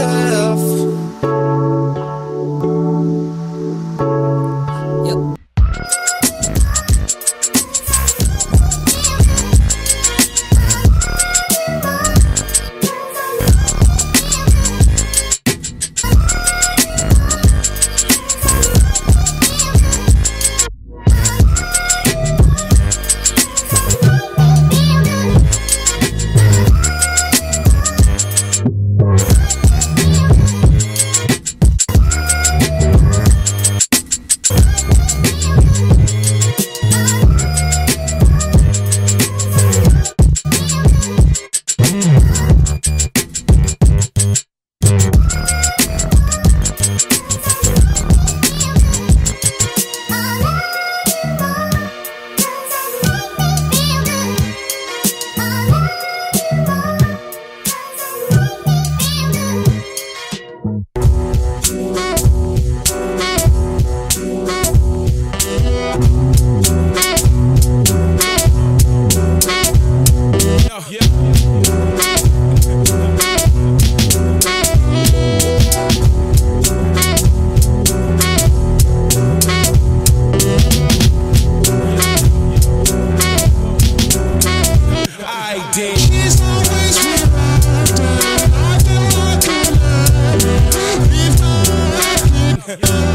myself yeah.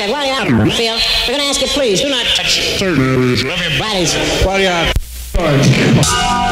Inspector, while you're out in the field, we're going to ask you, please, do not touch certain areas of your bodies while you're out.